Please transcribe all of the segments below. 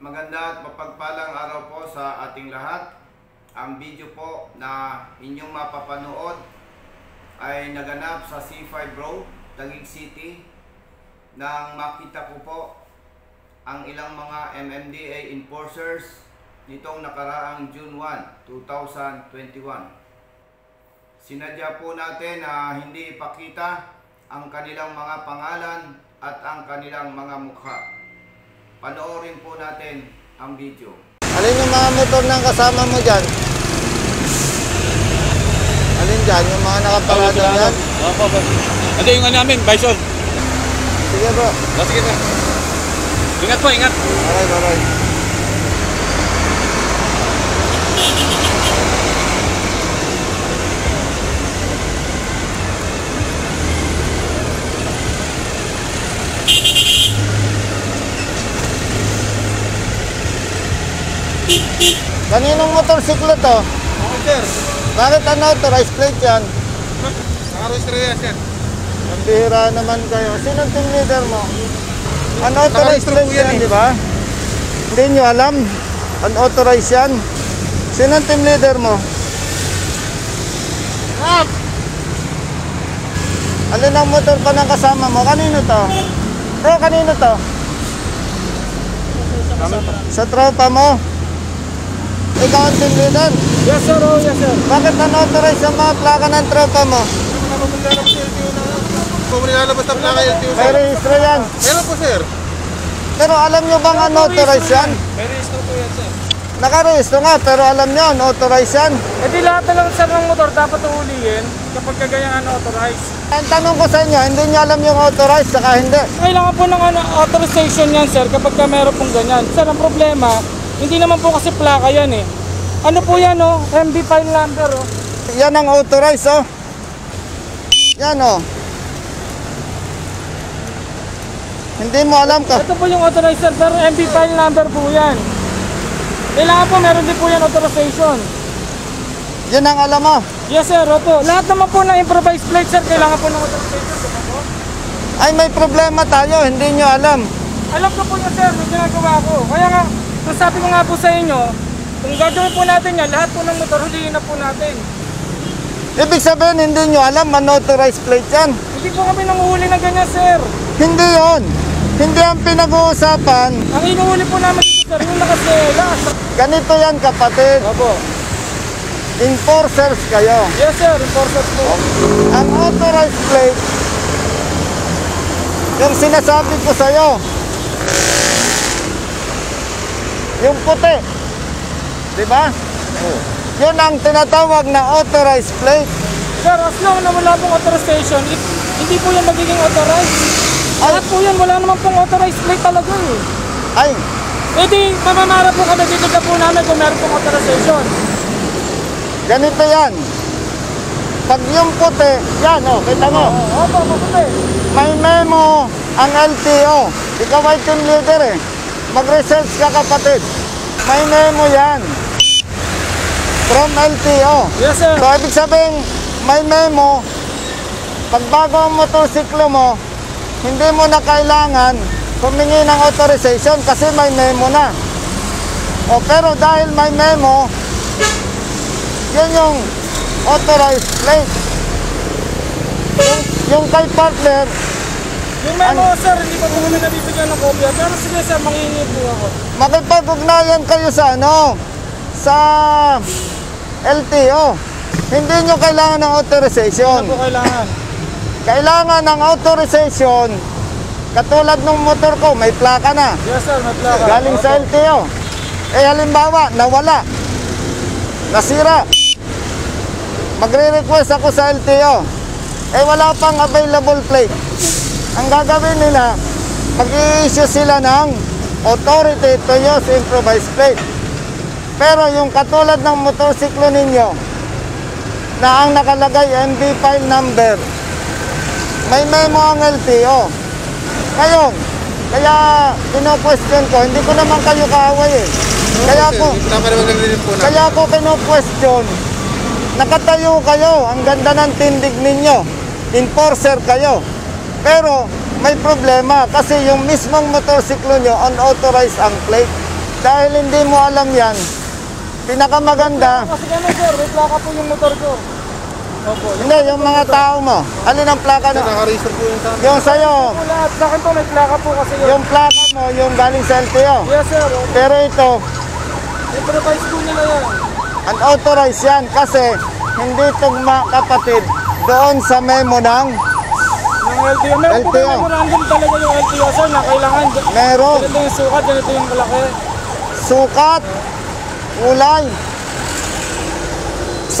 Maganda at mapagpalang araw po sa ating lahat. Ang video po na inyong mapapanood ay naganap sa C5 Road, Taguig City nang makita ko po ang ilang mga MMDA enforcers nitong nakaraang June 1, 2021. Sinadya po natin na hindi ipakita ang kanilang mga pangalan at ang kanilang mga mukha. Panoorin po natin ang video. Alin yung mga motor ng kasama mo dyan? Alin dyan? Yung mga nakaparada dyan? Opo, boss. Ito yung ano namin, Bison. Sige bro. Sige na. Ingat po, ingat. Alright, alright. Kaninong motorsiklo to? Sir. Bakit unauthorized plate yan? Nakaroster yan, sir. Ang bihira naman kayo. Sinong team leader mo? Unauthorized plate po yan yan, eh. di ba? Hindi nyo alam. Unauthorized yan. Sinong team leader mo? Ah! Alin ang motor pa ng kasama mo? Kanino to? Bro, kanino to? Sa tropa mo? Ikaw ang team leader? Yes, sir. Oh, yes, sir. Bakit unauthorized ang mga plaka ng tropa mo? Kung nilalabas na plaka LTO, May rehistro yan. Meron po, sir. Pero alam nyo bang unauthorized yan? May register po yan, sir. Nakarehistro nga, pero alam nyo, unauthorized yan. Eh di lahat na lang sir ng motor dapat uhulihin kapag kagayang ano authorized. Ang tanong ko sa inyo, hindi nyo alam yung authorized, saka hindi. Kailangan po ng ano, authorization yan sir kapag ka meron pong ganyan. Sir, ang problema, hindi naman po kasi plaka yan eh. Ano po yan oh, MB file number oh. Yan ang authorized, oh. Yan, oh. Hindi mo alam ka. Ito po yung authorized sir, pero MB file number po yan. Kailangan po meron din po yan authorization. Yan ang alam mo. Yes sir, opo. Lahat naman po ng improvised plate sir, kailangan po ng authorization. Diba po? Ay, may problema tayo, hindi nyo alam. Alam ko po yun sir, may ginagawa ko. Kaya nga, kung sabi ko nga po sa inyo, kung gagawin po natin yan, lahat po ng motor, hulihin na po natin. Ibig sabihin, hindi nyo alam, unauthorized plate yan. Hindi po kami nanguhuli ng ganyan, sir. Hindi yon. Hindi ang pinag-uusapan. Ang inuhuli po namin dito, sir, yung nakasela. Ganito yan, kapatid. Opo. Enforcers kayo. Yes, sir. Enforcer po. Ang authorized plate, yung sinasabi ko sa'yo, yung puti, di ba? Yun ang tinatawag na authorized plate. Sir, as long na wala pong authorization, it- hindi po yan magiging authorized. Lahat po yan, wala naman pong authorized plate talaga eh. Ay, E di, mamamara po kami dito po namin kung meron pong authorization. ganito yan. Pag yung puti, yan o, kita mo, Oo, opo, mabuti. may memo ang LTO. Ikaw ay team leader eh. Mag-research ka kapatid. May memo yan. From LTO. Yes, sir. So, ibig sabihin, may memo, pag bago ang motorsiklo mo, hindi mo na kailangan humingi ng authorization kasi may memo na. O, pero dahil may memo, yun yung authorized plate. Yung, yung kay partner, Yung memo, sir, hindi pa po kami nabibigyan ng kopya. Pero sige, sir, mangingi po ako. makipag-ugnayan kayo sa ano, sa LTO. Hindi nyo kailangan ng authorization. Ano po kailangan? Kailangan ng authorization. Katulad ng motor ko, may plaka na. Yes, sir, may plaka. Galing sa Opo. LTO. Eh halimbawa, nawala. Nasira. Magre-request ako sa LTO. Eh wala pang available plate. Ang gagawin nila, mag-i-issue sila ng authority to use improvised plate. Pero yung katulad ng motorsiklo ninyo, na ang nakalagay MB file number, may memo ang LTO. Ngayon, Kaya kino-question ko, hindi ko naman kayo kaaway eh. Kaya Sir, ko, po kaya ko kino-question. Nakatayo kayo, ang ganda ng tindig ninyo. Enforcer kayo. Pero may problema kasi yung mismong motorsiklo nyo unauthorized ang plate. Dahil hindi mo alam yan, pinakamaganda, Kasi gano'n sir, may plaka po yung motor ko. Opo. hindi, yung mga tao mo. Alin ang plaka na? naka-register po yung sa. Yung sa'yo, Po lahat. Sa akin po may plaka po kasi yun. yung plaka mo, yung galing sa LTO. Yes sir. Pero ito, Improvise po nila yan. unauthorized yan kasi hindi tugma kapatid doon sa memo ng Yung LTO. Meron po LTO. kayo memorandum talaga yung LTO sir na kailangan. meron Ganito yung sukat, ganito yung malaki. sukat, kulay,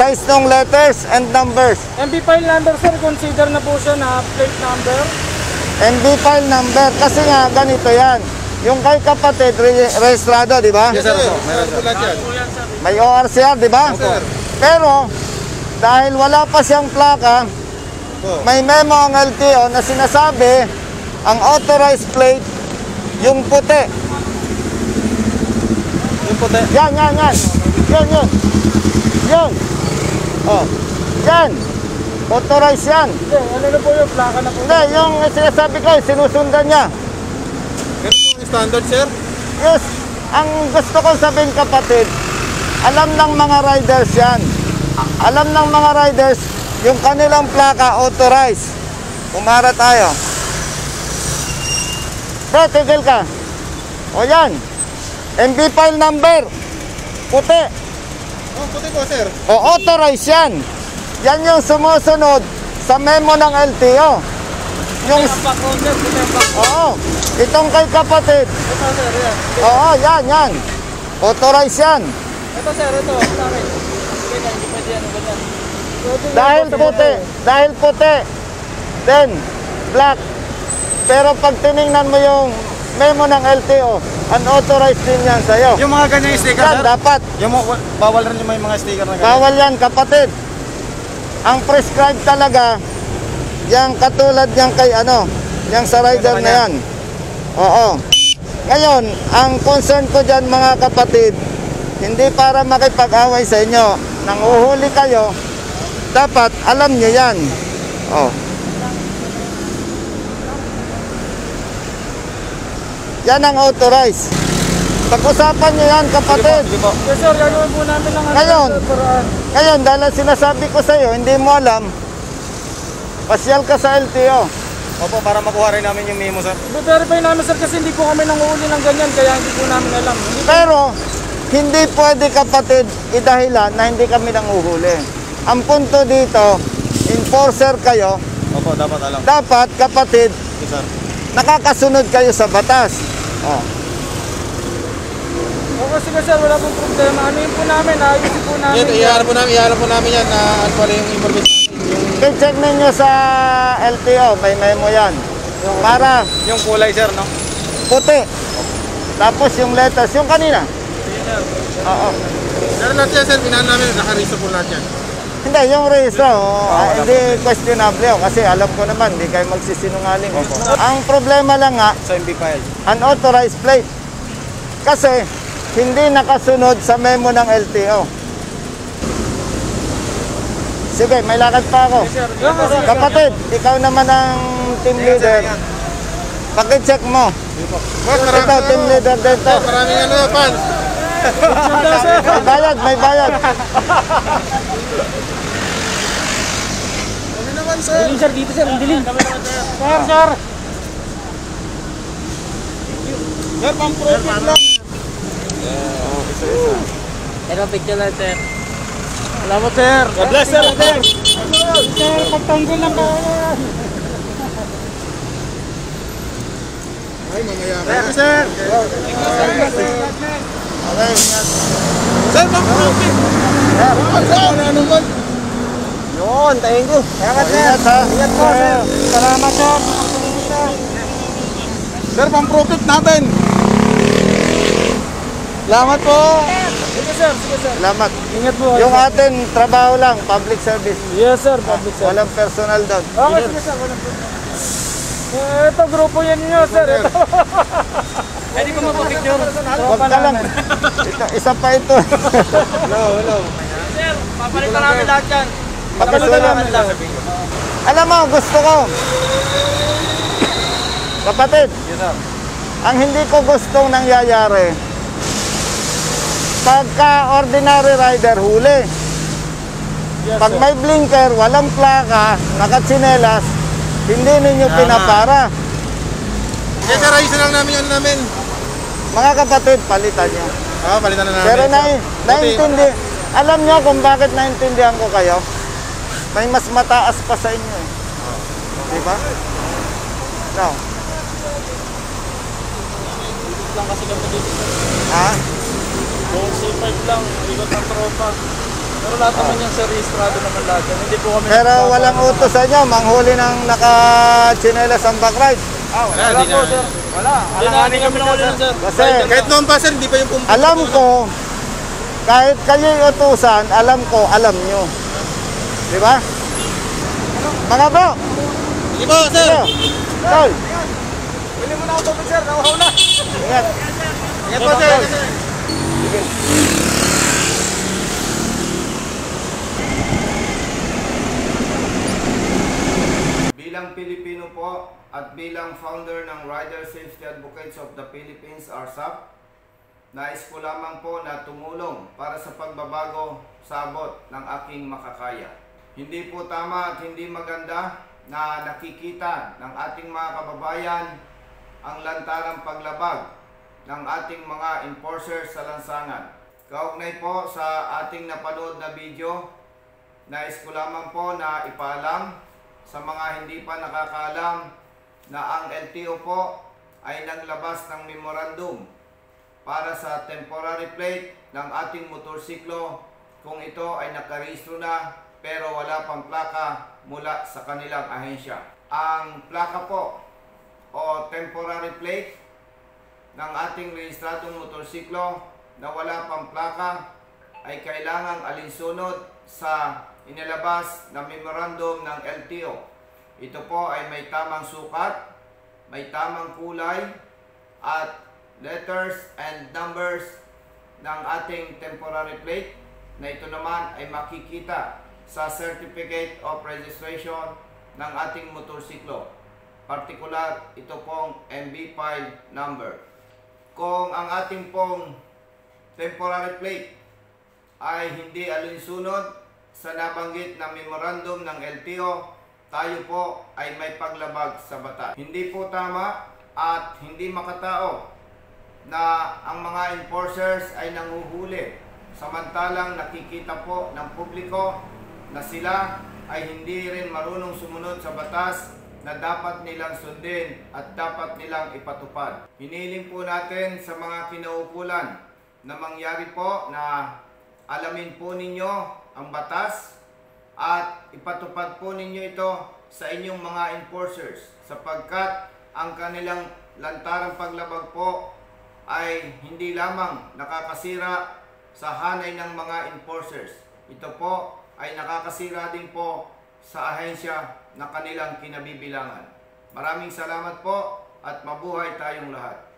size ng letters and numbers, MB file number sir, consider na po siya na plate number. MB file number. Kasi nga, ganito yan. Yung kay kapatid, re- rehistrado, di ba? Yes, sir. Yan. May ORCR, di ba? Sir. Pero, dahil wala pa siyang plaka, may memo ang LTO na sinasabi, ang authorized plate, yung puti. Yung puti. Yan, yan, yan. Yan, yan. Yan. Oh. Yan. Authorized yan. Hindi, ano na po yung plaka na po. Hindi, yung sinasabi ko, sinusundan niya. Ganun po ang standard, sir. Yes, ang gusto ko sabihin kapatid, alam ng mga riders yan. Alam ng mga riders, yung kanilang plaka authorized. Umara tayo. Bro, tigil ka. O yan. MB file number. Puti. Oh, puti po, sir. O authorized yan. Yan yung sumusunod sa memo ng LTO. Yung, oo, itong kay kapatid. Ito sir, yan. Oo, yan, yan. Authorized yan. Ito sir, ito. Hindi pwede yan. Ganyan. Yan, Dahil puti, dahil puti, then black. Pero pag tiningnan mo yung memo ng LTO, unauthorized din yan sa'yo. Yung mga ganyang sticker, Yan, dapat. Yung mo- bawal rin yung may mga sticker na ganyan. Bawal yan, kapatid. Ang prescribed talaga, yung katulad yung kay ano, yung sa rider na yan. Oo. Ngayon, ang concern ko dyan mga kapatid, hindi para makipag-away sa inyo. Nang uhuli kayo, dapat alam nyo yan. Oh. Yan ang authorized. Pag-usapan nyo yan, kapatid. Yes sir, gagawin po namin ng ano, Ngayon. Ngayon, dahil ang sinasabi ko sa'yo, hindi mo alam, pasyal ka sa LTO. Opo, para makuha rin namin yung memo, sir. I-verify namin sir kasi hindi po kami nanguuli ng ganyan kaya hindi po namin alam. Hindi Pero, hindi pwede kapatid idahilan na hindi kami nanguhuli. Ang punto dito, enforcer kayo, Opo, dapat alam. dapat kapatid, Yes, sir. nakakasunod kayo sa batas. Oh. Okay sige sir, wala pong problema. Ano yun po namin, ayusin po namin. Yan, iharap po namin, iharap po namin yan na ano pala yung information. Yung, I-check ninyo sa LTO, may memo yan. Para yung kulay, sir, no? puti. Tapos yung letters, yung kanina. Oo. Pero lahat yan, sir, pinahan namin, naka-register po lahat yan. Hindi, yung rehistro, oh, ah, hindi questionable yun. Kasi alam ko naman, hindi kayo magsisinungaling. Ang problema lang nga, Sa MB file. unauthorized plate. Kasi hindi nakasunod sa memo ng LTO. Sige, may lakad pa ako. Kapatid, ikaw naman ang team leader. Pakicheck mo. Ito, team leader dito. Maraming ano, fans. May bayad, may bayad. Dilim sir, dito sir, ang dilim. Sir, sir. Sir, pang profit lang. Ito, picture lang sir. Salamat sir. God bless sir. Sir, sir pagtanggol lang ba? Ay, mamaya ka na. Sir. Okay, ingat. Sir, pang profit. Sir, ano ba? Yun, thank you. Ingat, ingat ha. Ingat po, sir. Salamat sir. Sir, pang profit natin. Salamat po. Sige sir, sige sir. Salamat. Ingat po. Yung atin, trabaho lang, public service. Yes sir, public sir. Walang personal doon. Okay, sige sir. Walang. Eh, ito, grupo yan nyo, sir. Ito. Pwede ko magpapicture. Huwag ka lang. Isa pa ito. Hello, hello. Sir, papalitan namin lahat yan. Pakisulam. Alam mo, gusto ko. Kapatid, ang hindi ko gustong nangyayari, pagka ordinary rider huli, Yes, pag sir. may blinker, walang plaka, nakatsinelas, hindi ninyo pinapara. Kaya sir, ayusin lang namin yung ano namin. Mga kapatid, palitan nyo. Oo, palitan na namin. Pero na, Buti. naintindi, alam nyo kung bakit naintindihan ko kayo? May mas mataas pa sa inyo eh. Di ba? No. lang kasi kami dito, sir. Ha? Buong C5 lang, ikot ng tropa. Pero lahat naman yan, sir, rehistrado naman lahat yan. Hindi po kami... Pero walang utos sa inyo, manghuli ng naka-chinelas ang backride. Wala, hindi na. Wala. Hindi na, hindi kami nanguli nun, sir. Kasi Kahit noon pa sir, hindi pa yung pump. alam ko, kahit kayo'y utusan, alam ko, alam nyo. Di ba? Mga bro, Sige po, sir. sir, tol, Pili mo na ako tubig, sir. Nauhaw na. ingat. Sige po, sir. Bilang Pilipino po at bilang founder ng Rider Safety Advocates of the Philippines, RSAP, nais ko lamang po na tumulong para sa pagbabago sa abot ng aking makakaya. Hindi po tama at hindi maganda na nakikita ng ating mga kababayan ang lantarang paglabag ng ating mga enforcers sa lansangan. Kaugnay po sa ating napanood na video, nais ko lamang po na ipaalam sa mga hindi pa nakakaalam na ang LTO po ay naglabas ng memorandum para sa temporary plate ng ating motorsiklo kung ito ay nakarehistro na pero wala pang plaka mula sa kanilang ahensya. Ang plaka po o temporary plate ng ating rehistradong motorsiklo na wala pang plaka ay kailangang alinsunod sa inilabas na memorandum ng LTO. Ito po ay may tamang sukat, may tamang kulay, at letters and numbers ng ating temporary plate na ito naman ay makikita sa Certificate of Registration ng ating motorsiklo. Partikular, ito pong MB file number. Kung ang ating pong temporary plate ay hindi alinsunod sa nabanggit na memorandum ng LTO, tayo po ay may paglabag sa batas. Hindi po tama at hindi makatao na ang mga enforcers ay nanguhuli samantalang nakikita po ng publiko na sila ay hindi rin marunong sumunod sa batas na dapat nilang sundin at dapat nilang ipatupad. Hiniling po natin sa mga kinaukulan na mangyari po na alamin po ninyo ang batas at ipatupad po ninyo ito sa inyong mga enforcers sapagkat ang kanilang lantarang paglabag po ay hindi lamang nakakasira sa hanay ng mga enforcers. Ito po ay nakakasira din po sa ahensya na kanilang kinabibilangan. Maraming salamat po at mabuhay tayong lahat.